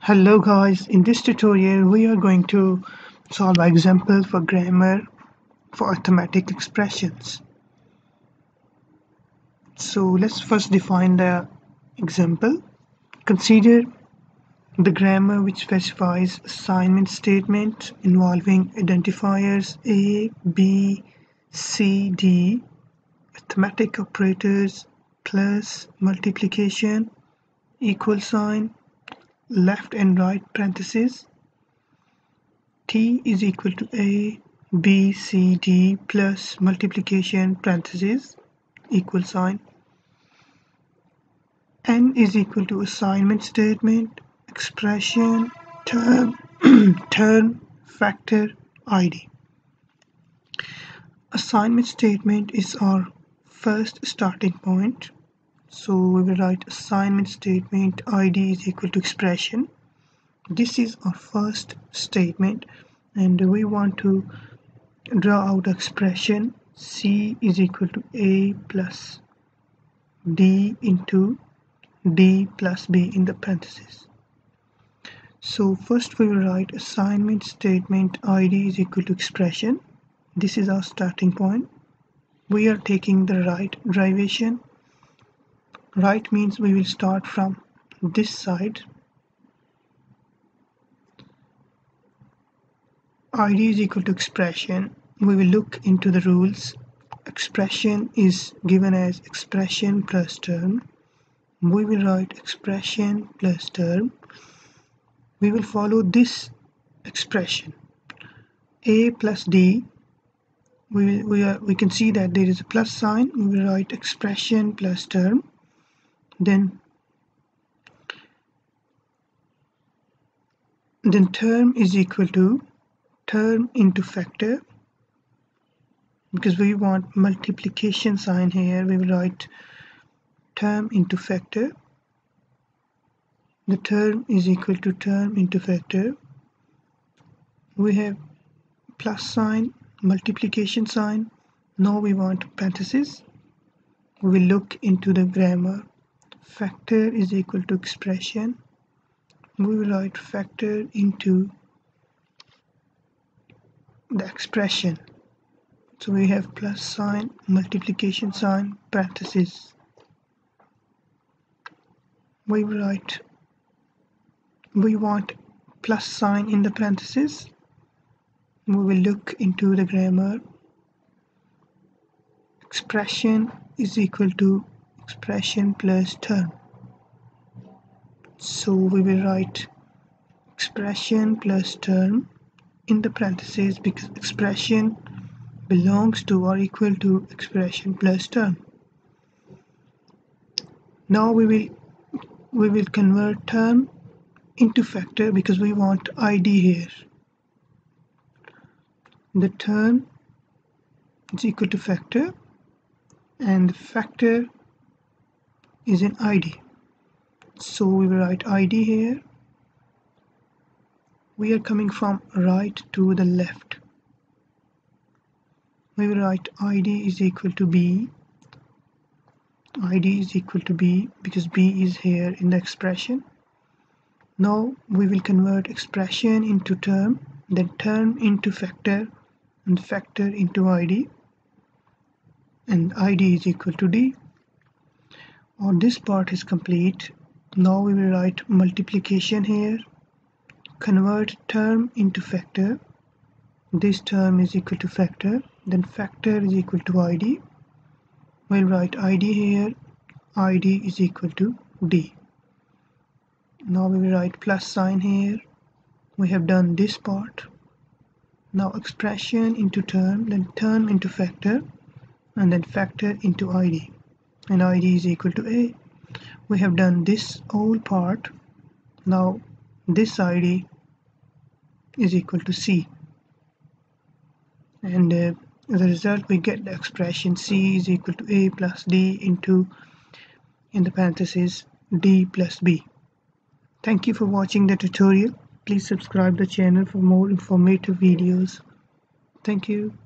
Hello guys, in this tutorial we are going to solve an example for grammar for arithmetic expressions. So let's first define the example. Consider the grammar which specifies assignment statement involving identifiers A, B, C, D, arithmetic operators, plus, multiplication, equal sign, left and right parentheses t is equal to a b c d plus multiplication parentheses equal sign. N is equal to assignment statement expression term term factor id assignment statement is our first starting point so we will write assignment statement id is equal to expression. This is our first statement and we want to draw out expression c is equal to a plus d into d plus b in the parentheses. So first we will write assignment statement id is equal to expression. This is our starting point. We are taking the right derivation right means we will start from this side. Id is equal to expression. We will look into the rules. Expression is given as expression plus term. We will write expression plus term. We will follow this expression. A plus d. We, we, are, we can see that there is a plus sign. We will write expression plus term then then term is equal to term into factor because we want multiplication sign here. We will write term into factor. The term is equal to term into factor. We have plus sign multiplication sign. Now we want parenthesis we will look into the grammar factor is equal to expression. We will write factor into the expression. So we have plus sign multiplication sign parentheses we will write we want plus sign in the parentheses we will look into the grammar. Expression is equal to expression plus term. So we will write expression plus term in the parentheses because expression belongs to or equal to expression plus term. Now we will we will convert term into factor because we want id here. The term is equal to factor and the factor is an id so we will write id here. We are coming from right to the left. We will write id is equal to b. Id is equal to b because b is here in the expression. Now we will convert expression into term then term into factor and factor into id and id is equal to d or this part is complete. Now we will write multiplication here. Convert term into factor. This term is equal to factor. Then factor is equal to id we'll write id here. Id is equal to d. Now we will write plus sign here. We have done this part. Now expression into term then term into factor and then factor into id and id is equal to a. We have done this whole part. Now this id is equal to c. And uh, as a result we get the expression c is equal to a plus d into in the parentheses d plus b. Thank you for watching the tutorial. Please subscribe the channel for more informative videos. Thank you